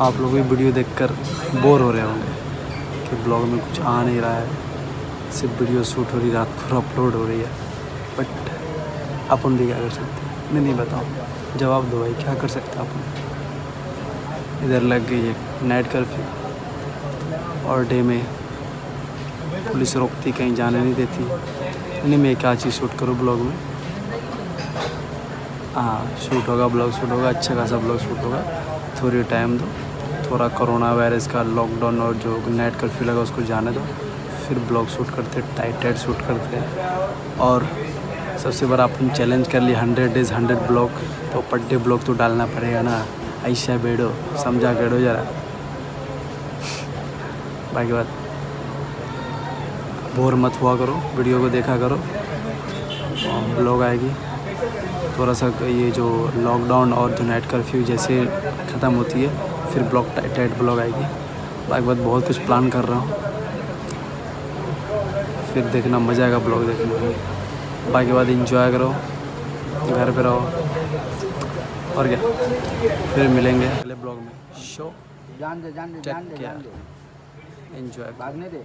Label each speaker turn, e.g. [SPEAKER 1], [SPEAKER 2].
[SPEAKER 1] आप लोग भी वीडियो देखकर बोर हो रहे होंगे कि ब्लॉग में कुछ आ नहीं रहा है। सिर्फ़ वीडियो शूट हो रही, रात भर अपलोड हो रही है। बट अपन भी क्या कर सकते हैं? मैं नहीं बताऊँ। जवाब दो भाई, क्या कर सकते अपन? इधर लग गई है नाइट कर्फ्यू और डे में पुलिस रोकती, कहीं जाने नहीं देती। नहीं, मैं क्या चीज़ शूट करूँ ब्लॉग में? हाँ शूट होगा, ब्लॉग शूट होगा अच्छा खासा ब्लॉग शूट होगा। थोड़ी टाइम दो। थोड़ा कोरोना वायरस का लॉकडाउन और जो नेट कर्फ्यू लगा उसको जाने दो। फिर ब्लॉग शूट करते टाइट टाइट शूट करते। और सबसे बड़ा अपन चैलेंज कर लिया हंड्रेड डेज़ हंड्रेड ब्लॉग तो पर डे ब्लॉग तो डालना पड़ेगा ना। ऐसा बेड़ो समझा बेड़ो ज़रा। बाकी बात। बोर मत हुआ करो वीडियो को देखा करो। ब्लॉग आएगी। थोड़ा सा ये जो लॉकडाउन और जो नाइट कर्फ्यू जैसे ख़त्म होती है फिर ब्लॉग टाइट ब्लॉग आएगी। बाकी बाद बहुत कुछ प्लान कर रहा हूँ। फिर देखना मज़ा आएगा ब्लॉग देखने में। बाकी बाद इंजॉय करो घर पे रहो। और क्या? फिर मिलेंगे अगले ब्लॉग में। शो
[SPEAKER 2] जान दे जान दे
[SPEAKER 1] Take
[SPEAKER 2] जान दे जान
[SPEAKER 1] care.
[SPEAKER 2] दे।
[SPEAKER 1] एंजॉय
[SPEAKER 2] भागने दे।